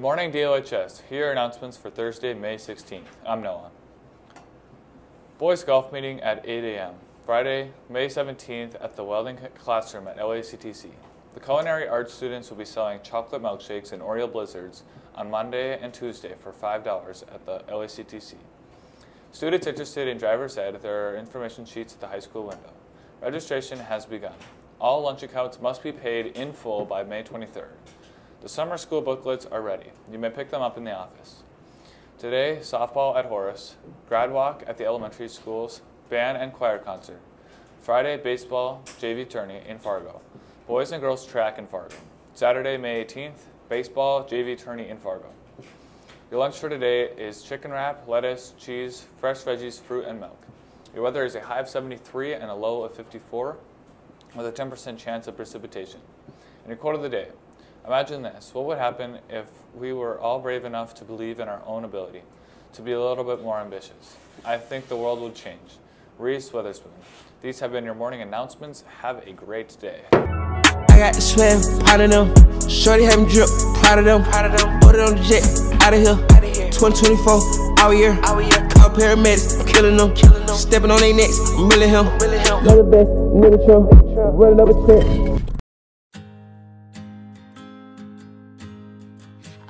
morning, DOHS. Here are announcements for Thursday, May 16th. I'm Noah. Boys golf meeting at 8 a.m. Friday, May 17th at the welding classroom at LACTC. The culinary arts students will be selling chocolate milkshakes and Oreo blizzards on Monday and Tuesday for $5 at the LACTC. Students interested in driver's ed, there are information sheets at the high school window. Registration has begun. All lunch accounts must be paid in full by May 23rd. The summer school booklets are ready. You may pick them up in the office. Today, softball at Horace, grad walk at the elementary schools, band and choir concert. Friday, baseball, JV tourney in Fargo. Boys and girls track in Fargo. Saturday, May 18th, baseball, JV tourney in Fargo. Your lunch for today is chicken wrap, lettuce, cheese, fresh veggies, fruit, and milk. Your weather is a high of 73 and a low of 54 with a 10% chance of precipitation. And your quote of the day Imagine this what would happen if we were all brave enough to believe in our own ability, to be a little bit more ambitious? I think the world would change. Reese Witherspoon. These have been your morning announcements. Have a great day. I got the swag, pot of them. Shorty have me drip, proud of them. Put it on the jet, out of here. 2024, our year. Call paramedics, I'm killing them. Stepping on their necks, I'm really him. Know the best, nigga Trump. Running up a check.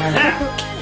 Ha!